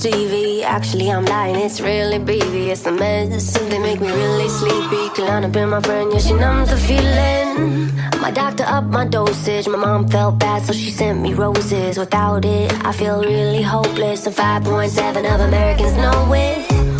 Stevie. Actually, I'm lying, it's really BB. It's the meds, they make me really sleepy. Klonopin, my friend, yeah, she numbs the feeling. My doctor upped my dosage. My mom felt bad, so she sent me roses. Without it, I feel really hopeless. And 5.7 of Americans know it.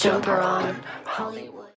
jumper on. Hollywood.